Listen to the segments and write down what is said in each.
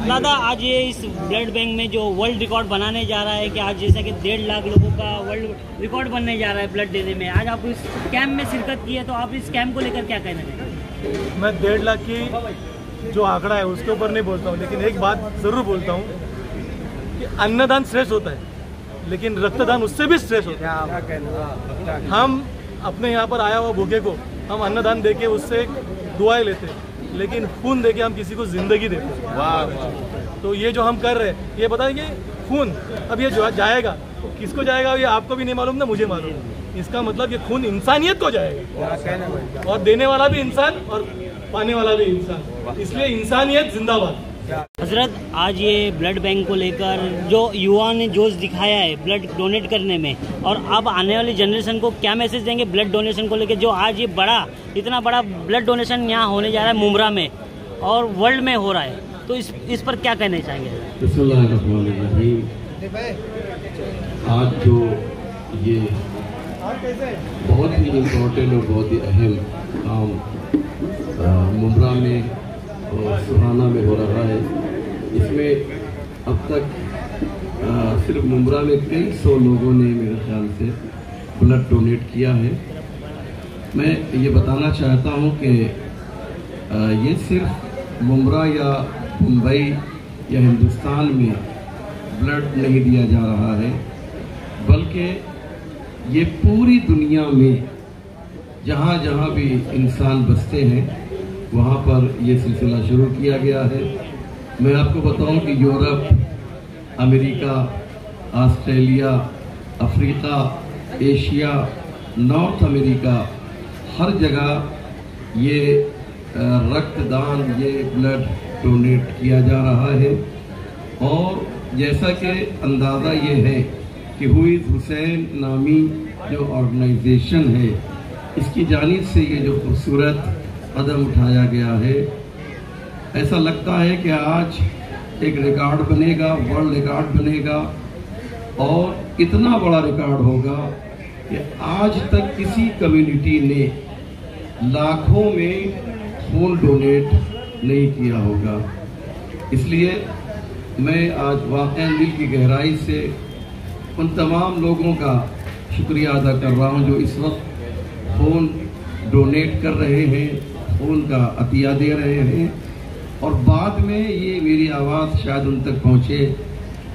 दादा आज ये इस ब्लड बैंक में जो वर्ल्ड रिकॉर्ड बनाने जा रहा है कि आज जैसे कि डेढ़ लाख लोगों का वर्ल्ड रिकॉर्ड बनने जा रहा है ब्लड देने में। आज आप इस कैंप में शिरकत की है तो आप इस कैंप को लेकर क्या कहना चाहेंगे? मैं डेढ़ लाख की जो आंकड़ा है उसके ऊपर नहीं बोलता हूँ लेकिन एक बात ज़रूर बोलता हूँ कि अन्नदान श्रेष्ठ होता है लेकिन रक्तदान उससे भी श्रेष्ठ होता है। हम अपने यहाँ पर आया हुआ भूखे को हम अन्नदान दे के उससे दुआएँ लेते हैं। लेकिन खून दे के हम किसी को ज़िंदगी देते हैं। तो ये जो हम कर रहे हैं ये बताएँगे खून अब ये जो जाएगा किसको जाएगा ये आपको भी नहीं मालूम ना मुझे मालूम। इसका मतलब ये खून इंसानियत को जाएगा। और देने वाला भी इंसान और पाने वाला भी इंसान। इसलिए इंसानियत जिंदाबाद। हज़रत, आज ये ब्लड बैंक को लेकर जो युवा ने जोश दिखाया है ब्लड डोनेट करने में, और अब आने वाली जनरेशन को क्या मैसेज देंगे ब्लड डोनेशन को लेकर? जो आज ये बड़ा, इतना बड़ा ब्लड डोनेशन यहाँ होने जा रहा है मुमरा में, और वर्ल्ड में हो रहा है। तो इस इस पर क्या कहना चाहेंगे? आज जो ये बहुत ही इम्पोर्टेंट और बहुत ही अहम काम मुमरा में सुहाना में हो रहा है। इसमें अब तक आ, सिर्फ़ मुमरा में कई सौ लोगों ने मेरे ख्याल से ब्लड डोनेट किया है। मैं ये बताना चाहता हूँ कि ये सिर्फ़ मुमरा या मुंबई या हिंदुस्तान में ब्लड नहीं दिया जा रहा है बल्कि ये पूरी दुनिया में जहाँ जहाँ भी इंसान बसते हैं वहाँ पर ये सिलसिला शुरू किया गया है। मैं आपको बताऊँ कि Europe, America, Australia, Africa, Asia, North America, हर जगह ये रक्तदान, ये ब्लड डोनेट किया जा रहा है। और जैसा कि अंदाज़ा ये है कि हुई हुसैन नामी जो ऑर्गेनाइजेशन है, इसकी जानब से ये जो खूबसूरत कदम उठाया गया है। ऐसा लगता है कि आज एक रिकॉर्ड बनेगा वर्ल्ड रिकॉर्ड बनेगा, और इतना बड़ा रिकॉर्ड होगा कि आज तक किसी कम्युनिटी ने लाखों में खून डोनेट नहीं किया होगा। इसलिए मैं आज वाक़ दिल की गहराई से उन तमाम लोगों का शुक्रिया अदा कर रहा हूँ जो इस वक्त खून डोनेट कर रहे हैं। खून का अतिया दे रहे हैं और बाद में ये मेरी आवाज़ शायद उन तक पहुँचे।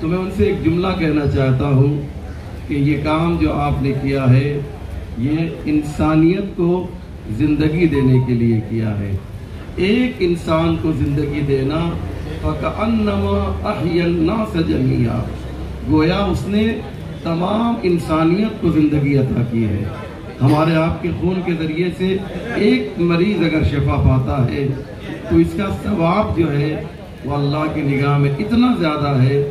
तो मैं उनसे एक जुमला कहना चाहता हूँ कि ये काम जो आपने किया है, ये इंसानियत को ज़िंदगी देने के लिए किया है। एक इंसान को ज़िंदगी देना फ़कन्नमा सजमिया गोया उसने तमाम इंसानियत को ज़िंदगी अदा की है। हमारे आपके खून के ज़रिए से एक मरीज़ अगर शफा पाता है तो इसका सवाब जो है, वो अल्लाह की निगाह में इतना ज़्यादा है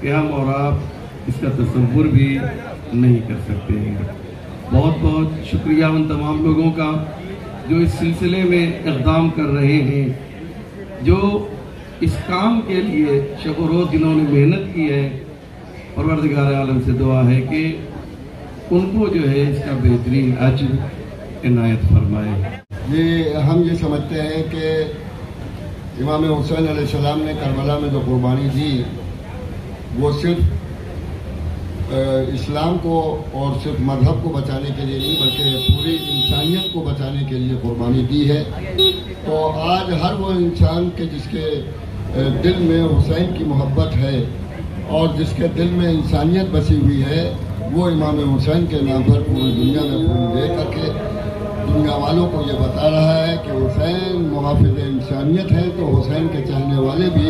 कि हम और आप इसका तस्वुर भी नहीं कर सकते हैं। बहुत बहुत शुक्रिया उन तमाम लोगों का जो इस सिलसिले में इकदाम कर रहे हैं, जो इस काम के लिए शब रोज़ जिन्होंने मेहनत की है। परवरदिगार आलम से दुआ है कि उनको जो है इसका बेहतरीन अजर इनायत फरमाए। ये हम ये समझते हैं कि इमाम हुसैन सलाम ने करबला में जो कुर्बानी दी, वो सिर्फ़ इस्लाम को और सिर्फ़ मज़हब को बचाने के लिए नहीं, बल्कि पूरी इंसानियत को बचाने के लिए कुर्बानी दी है। तो आज हर वो इंसान के जिसके दिल में हुसैन की मोहब्बत है और जिसके दिल में इंसानियत बसी हुई है वो इमाम हुसैन के नाम पर पूरी दुनिया में खून दे करके दुनिया वालों को ये बता रहा है कि हुसैन मुहाफ़ इंसानियत है तो हुसैन के चाहने वाले भी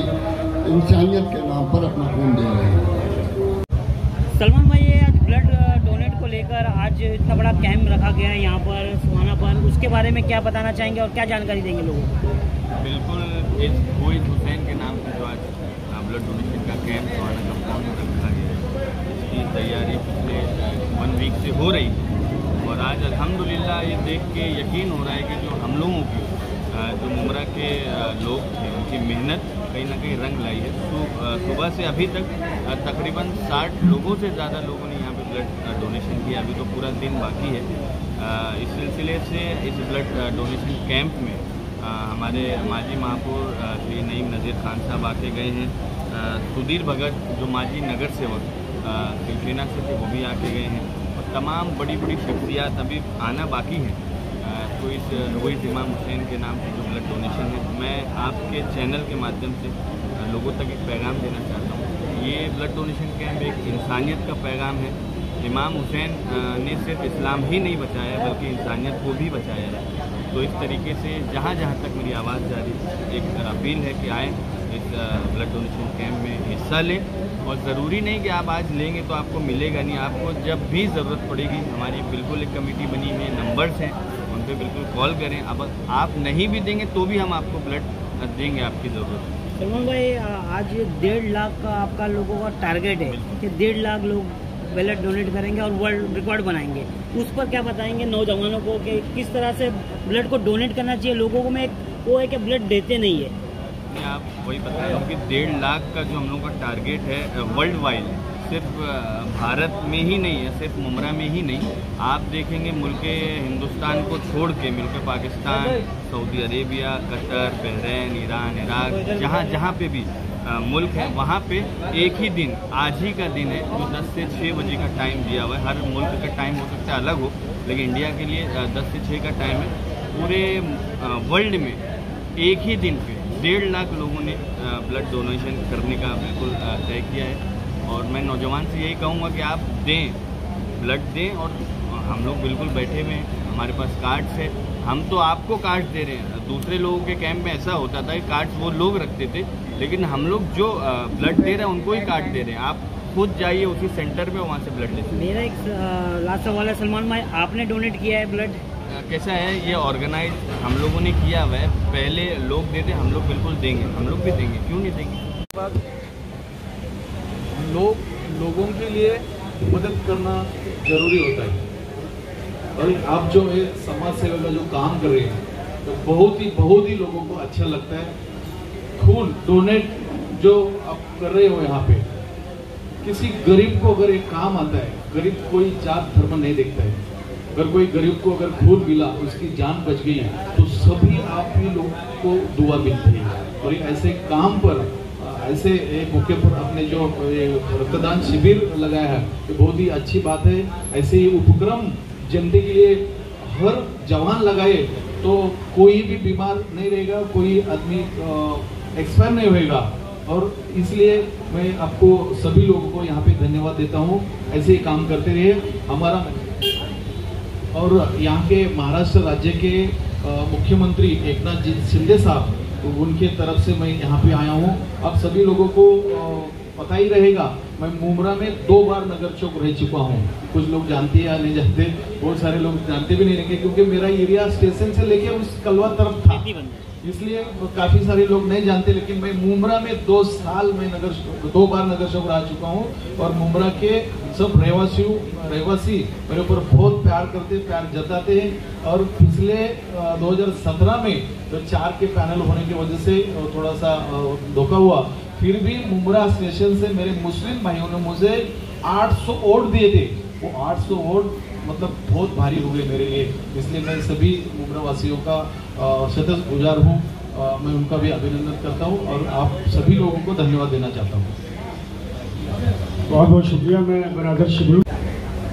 इंसानियत के नाम पर अपना खून दे रहे हैं। सलमान भाई ये आज ब्लड डोनेट को लेकर आज इतना बड़ा कैंप रखा गया है यहाँ पर सुहाना पर। उसके बारे में क्या बताना चाहेंगे और क्या जानकारी देंगे लोगों को? बिल्कुल इस हुसैन के नाम पर जो आज ब्लड डोनेशन का कैंप सुहाना कप्तान में रखा गया है। इसकी तैयारी पिछले वन वीक से हो रही है। और आज अल्हम्दुलिल्लाह ये देख के यकीन हो रहा है कि जो हम लोगों की जो मुमरा के लोग थे, उनकी मेहनत कहीं ना कहीं रंग लाई है। तो सुबह से अभी तक तकरीबन 60 लोगों से ज़्यादा लोगों ने यहाँ पे ब्लड डोनेशन किया। अभी तो पूरा दिन बाकी है। इस सिलसिले से, इस ब्लड डोनेशन कैंप में हमारे माजी महापौर श्री नईम नज़ीर खान साहब आके गए हैं। सुधीर भगत जो माजी नगर सेवक शिवसेना से वो भी आके गए हैं। और तमाम बड़ी बड़ी शख्सियात अभी आना बाकी हैं। तो इस रोहित इमाम हुसैन के नाम से जो ब्लड डोनेशन है, मैं आपके चैनल के माध्यम से लोगों तक एक पैगाम देना चाहता हूँ। ये ब्लड डोनेशन कैंप एक इंसानियत का पैगाम है। इमाम हुसैन ने सिर्फ़ इस्लाम ही नहीं बचाया, बल्कि इंसानियत को भी बचाया है। तो इस तरीके से जहाँ जहाँ तक मेरी आवाज़ जा रही एक अपील है कि आएँ। ब्लड डोनेशन कैंप में हिस्सा लें। और ज़रूरी नहीं कि आप आज लेंगे तो आपको मिलेगा नहीं। आपको जब भी ज़रूरत पड़ेगी हमारी बिल्कुल एक कमेटी बनी हुई है नंबर्स हैं उन पर बिल्कुल कॉल करें। अब आप नहीं भी देंगे तो भी हम आपको ब्लड देंगे आपकी ज़रूरत। सलमान भाई आज ये डेढ़ लाख का आपका लोगों का टारगेट है कि डेढ़ लाख लोग ब्लड डोनेट करेंगे और वर्ल्ड रिकॉर्ड बनाएँगे। उस पर क्या बताएँगे नौजवानों को कि किस तरह से ब्लड को डोनेट करना चाहिए? लोगों को में वो है कि ब्लड देते नहीं है। मैं आप वही बता रहा हूँ कि डेढ़ लाख का जो हम लोग का टारगेट है वर्ल्ड वाइड सिर्फ़ भारत में ही नहीं है, सिर्फ़ मुमरा में ही नहीं। आप देखेंगे मुल्क हिंदुस्तान को छोड़ के, मुल्क Pakistan, Saudi Arabia, Qatar, Bahrain, Iran, Iraq, जहाँ जहाँ पे भी मुल्क है, वहाँ पे एक ही दिन, आज ही का दिन है, जो 10 से 6 बजे का टाइम दिया हुआ है। हर मुल्क का टाइम हो सकता है अलग हो, लेकिन इंडिया के लिए 10 से 6 का टाइम है। पूरे वर्ल्ड में एक ही दिन पे डेढ़ लाख लोगों ने ब्लड डोनेशन करने का बिल्कुल तय किया है। और मैं नौजवान से यही कहूँगा कि आप दें ब्लड दें और हम लोग बिल्कुल बैठे हुए हैं। हमारे पास कार्ड्स है। हम तो आपको कार्ड दे रहे हैं। दूसरे लोगों के कैंप में ऐसा होता था कि कार्ड्स वो लोग रखते थे, लेकिन हम लोग जो ब्लड दे रहे हैं, उनको ही कार्ड दे रहे हैं। आप खुद जाइए उसी सेंटर में वहाँ से ब्लड ले मेरा एक लास्ट सवाल है, सलमान भाई, आपने डोनेट किया है ब्लड कैसा है, ये ऑर्गेनाइज हम लोगों ने किया हुआ है। पहले लोग देते, हम लोग बिल्कुल देंगे। हम लोग भी देंगे। क्यों नहीं देंगे? लोग, लोगों के लिए मदद करना ज़रूरी होता है। और आप जो है, समाज सेवा का जो काम कर रहे हैं तो बहुत ही बहुत ही लोगों को अच्छा लगता है। खून डोनेट जो आप कर रहे हो यहाँ पे, किसी गरीब को अगर एक काम आता है, गरीब कोई जात धर्म नहीं देखता है। अगर कोई गरीब को अगर खून मिला, उसकी जान बच गई तो सभी आप ही लोगों को दुआ मिलती है। और ऐसे काम पर, ऐसे एक मौके पर आपने जो रक्तदान शिविर लगाया है तो बहुत ही अच्छी बात है। ऐसे ही उपक्रम जनता के लिए हर जवान लगाए तो कोई भी बीमार नहीं रहेगा, कोई आदमी एक्सपायर नहीं होएगा। और इसलिए मैं आपको सभी लोगों को यहाँ पे धन्यवाद देता हूँ। ऐसे ही काम करते रहिए। हमारा और यहाँ के महाराष्ट्र राज्य के मुख्यमंत्री एकनाथ जी शिंदे साहब तो उनके तरफ़ से मैं यहाँ पे आया हूँ। अब सभी लोगों को पता ही रहेगा मैं मुमरा में दो बार नगर चौक रह चुका हूँ। कुछ लोग जानते हैं या नहीं जानते बहुत सारे लोग जानते भी नहीं रहेंगे क्योंकि मेरा एरिया स्टेशन से लेके उस कलवा तरफ़ था। इसलिए काफ़ी सारे लोग नहीं जानते लेकिन मैं मुमरा में दो साल में नगर दो बार नगर चौक रह चुका हूँ। और मुमरा के सब रहवासियों रहवासी, मेरे ऊपर बहुत प्यार करते प्यार जताते हैं। और पिछले 2017 में जो चार के पैनल होने की वजह से थोड़ा सा धोखा हुआ, फिर भी मुमरा स्टेशन से मेरे मुस्लिम भाइयों ने मुझे 800 वोट दिए थे। वो 800 वोट मतलब बहुत भारी हो गए मेरे लिए। इसलिए मैं सभी मुमरा वासियों का सतत गुजार हूँ। मैं उनका भी अभिनंदन करता हूँ और आप सभी लोगों को धन्यवाद देना चाहता हूँ। बहुत बहुत शुक्रिया मैं बरादर शिबलू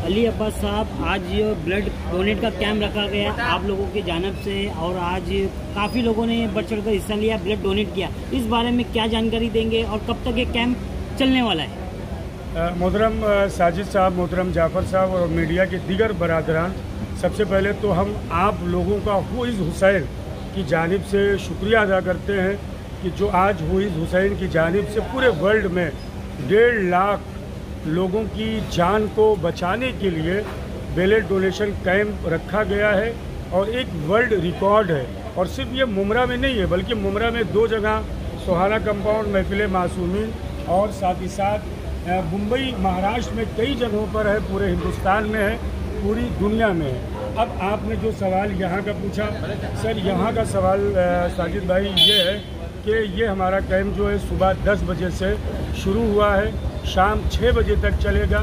अली अब्बास साहब आज ब्लड डोनेट का कैंप रखा गया आप लोगों की जानब से और आज काफ़ी लोगों ने बढ़ चढ़ कर हिस्सा लिया ब्लड डोनेट किया। इस बारे में क्या जानकारी देंगे और कब तक ये कैंप चलने वाला है? मोहतरम साजिद साहब मोहतरम जाफ़र साहब और मीडिया के दीगर बरदरान सबसे पहले तो हम आप लोगों का हुईज़ हुसैन की जानब से शुक्रिया अदा करते हैं कि जो आज हुईज़ हुसैन की जानब से पूरे वर्ल्ड में डेढ़ लाख लोगों की जान को बचाने के लिए बेलेट डोनेशन कैंप रखा गया है और एक वर्ल्ड रिकॉर्ड है। और सिर्फ़ ये मुमरा में नहीं है, बल्कि मुमरा में दो जगह, सोहाना कंपाउंड, महफिल मासूमीन और साथ ही साथ मुंबई, महाराष्ट्र में कई जगहों पर है, पूरे हिंदुस्तान में है, पूरी दुनिया में है। अब आपने जो सवाल यहाँ का पूछा, सर यहाँ का सवाल साजिद भाई ये है कि ये हमारा कैंप जो है सुबह 10 बजे से शुरू हुआ है। शाम छः बजे तक चलेगा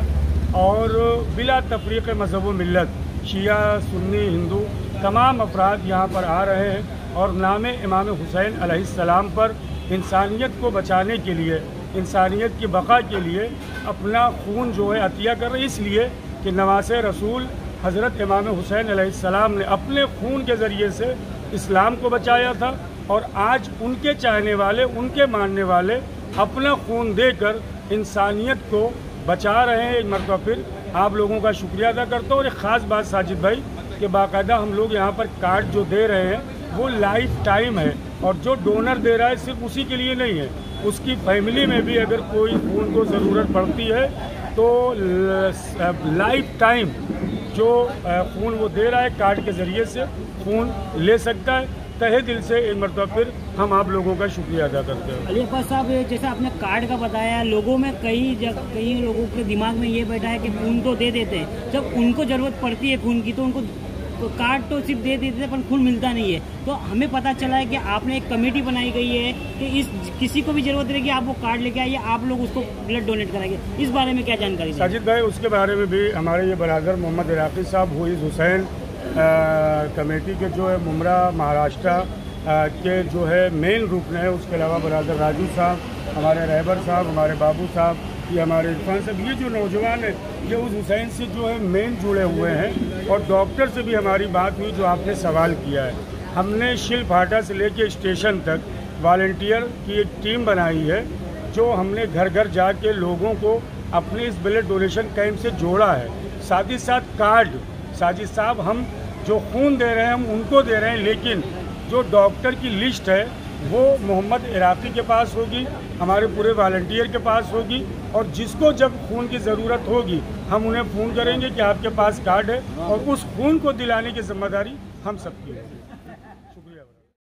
और बिला तफरीक मज़हब मिलत शिया, सुन्नी, हिंदू तमाम अफराद यहाँ पर आ रहे हैं और नाम इमाम हुसैन अलैहिस्सलाम पर इंसानियत को बचाने के लिए, इंसानियत की बका के लिए अपना खून जो है अतिया कर रहे इसलिए कि नवास रसूल हज़रत इमाम हुसैन अलैहिस्सलाम ने अपने खून के ज़रिए से इस्लाम को बचाया था और आज उनके चाहने वाले, उनके मानने वाले अपना खून देकर इंसानियत को बचा रहे हैं एक मरतबा फिर। आप लोगों का शुक्रिया अदा करता हूँ और एक ख़ास बात साजिद भाई, कि बाकायदा हम लोग यहाँ पर कार्ड जो दे रहे हैं, वो लाइफ टाइम है और जो डोनर दे रहा है सिर्फ़ उसी के लिए नहीं है। उसकी फैमिली में भी अगर कोई खून को ज़रूरत पड़ती है तो लाइफ टाइम जो खून वो दे रहा है कार्ड के ज़रिए से, खून ले सकता है। तहे दिल से एक मरतबा फिर हम आप लोगों का शुक्रिया अदा करते हैं। अली अब्बास साहब जैसे आपने कार्ड का बताया लोगों में कई जग कई लोगों के दिमाग में ये बैठा है कि खून तो दे देते हैं। जब उनको ज़रूरत पड़ती है खून की तो उनको तो कार्ड तो सिर्फ़ दे देते हैं पर खून मिलता नहीं है। तो हमें पता चला है कि आपने एक कमेटी बनाई गई है कि इस किसी को भी ज़रूरत रहेगी आप वो कार्ड लेके आइए आप लोग उसको ब्लड डोनेट कराएँगे इस बारे में क्या जानकारी साजिद भाई उसके बारे में भी हमारे ये बरदर मोहम्मद इराकी साहब हुई हुसैन कमेटी के जो है मुमरा महाराष्ट्र के जो है मेन रूप है, उसके अलावा बरदर राजू साहब, हमारे रहबर साहब, हमारे बाबू साहब, ये हमारे इरफान साहब, ये जो नौजवान है, ये उस हुसैन से जो है मेन जुड़े हुए हैं और डॉक्टर से भी हमारी बात हुई जो आपने सवाल किया है। हमने शिल फाटा से लेके स्टेशन तक वॉल्टियर की एक टीम बनाई है, जो हमने घर घर जाके लोगों को अपने इस ब्लड डोनेशन कैंप से जोड़ा है। साथ ही साथ कार्ड साजिद साहब हम जो खून दे रहे हैं, हम उनको दे रहे हैं, लेकिन जो डॉक्टर की लिस्ट है, वो मोहम्मद इराकी के पास होगी, हमारे पूरे वॉल्टियर के पास होगी, और जिसको जब खून की ज़रूरत होगी, हम उन्हें फ़ोन करेंगे कि आपके पास कार्ड है, और उस खून को दिलाने की ज़िम्मेदारी हम सबकी है।